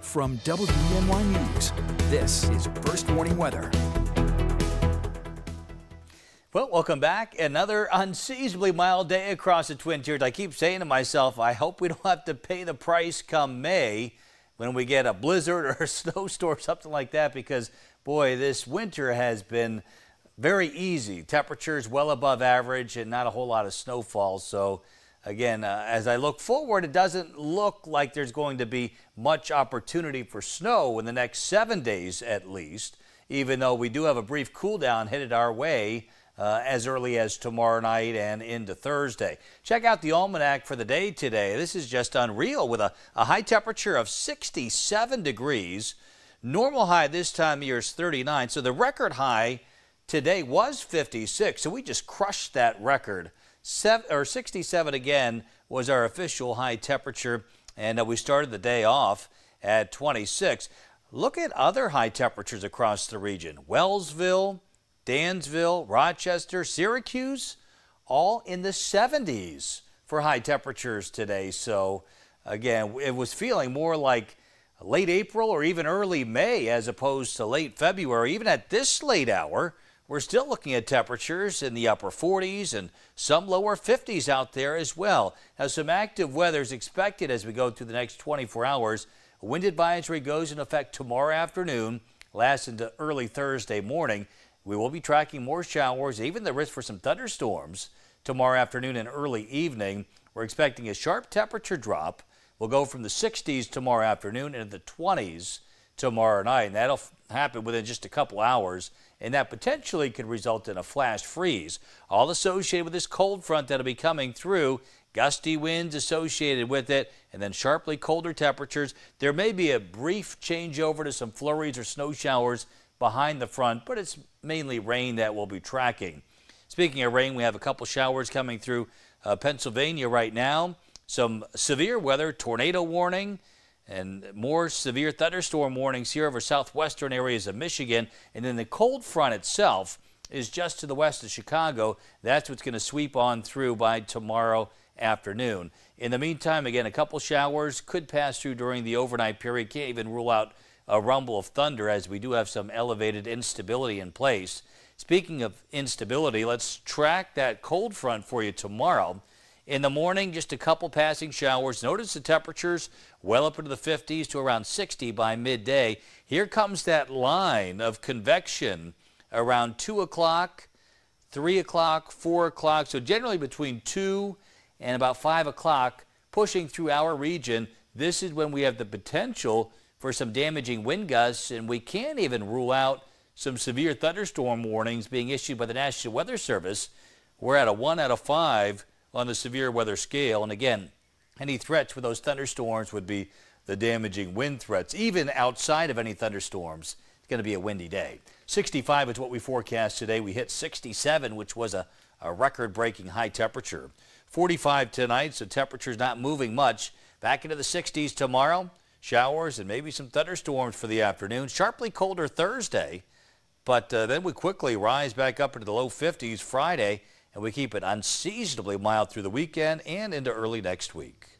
From WENY News, this is First Warning Weather. Well, welcome back. Another unseasonably mild day across the Twin Tiers. I keep saying to myself, I hope we don't have to pay the price come May when we get a blizzard or a snowstorm, something like that, because boy, this winter has been very easy. Temperatures well above average and not a whole lot of snowfall. So again, uh, as I look forward, it doesn't look like there's going to be much opportunity for snow in the next seven days at least, even though we do have a brief cool down headed our way uh, as early as tomorrow night and into Thursday. Check out the almanac for the day today. This is just unreal with a, a high temperature of 67 degrees. Normal high this time of year is 39, so the record high today was 56, so we just crushed that record. Seven, or 67 again was our official high temperature, and uh, we started the day off at 26. Look at other high temperatures across the region. Wellsville, Dansville, Rochester, Syracuse, all in the 70s for high temperatures today. So again, it was feeling more like late April or even early May as opposed to late February. Even at this late hour, we're still looking at temperatures in the upper 40s and some lower 50s out there as well. Now, some active weather is expected as we go through the next 24 hours. A wind advisory goes in effect tomorrow afternoon, lasts into early Thursday morning. We will be tracking more showers, even the risk for some thunderstorms tomorrow afternoon and early evening. We're expecting a sharp temperature drop. We'll go from the 60s tomorrow afternoon into the 20s tomorrow night. And that'll happen within just a couple hours. And that potentially could result in a flash freeze. All associated with this cold front that'll be coming through. Gusty winds associated with it, and then sharply colder temperatures. There may be a brief changeover to some flurries or snow showers behind the front, but it's mainly rain that we'll be tracking. Speaking of rain, we have a couple showers coming through uh, Pennsylvania right now. Some severe weather, tornado warning, and more severe thunderstorm warnings here over southwestern areas of Michigan. And then the cold front itself is just to the west of Chicago. That's what's going to sweep on through by tomorrow afternoon. In the meantime, again, a couple showers could pass through during the overnight period. Can't even rule out a rumble of thunder as we do have some elevated instability in place. Speaking of instability, let's track that cold front for you tomorrow. In the morning, just a couple passing showers. Notice the temperatures well up into the 50s to around 60 by midday. Here comes that line of convection around 2 o'clock, 3 o'clock, 4 o'clock. So generally between 2 and about 5 o'clock, pushing through our region. This is when we have the potential for some damaging wind gusts, and we can't even rule out some severe thunderstorm warnings being issued by the National Weather Service. We're at a 1 out of 5 on the severe weather scale. And again, any threats with those thunderstorms would be the damaging wind threats. Even outside of any thunderstorms, it's going to be a windy day. 65 is what we forecast today. We hit 67, which was a, a record-breaking high temperature. 45 tonight, so temperature's not moving much. Back into the 60s tomorrow. Showers and maybe some thunderstorms for the afternoon. Sharply colder Thursday, but uh, then we quickly rise back up into the low 50s Friday, and we keep it unseasonably mild through the weekend and into early next week.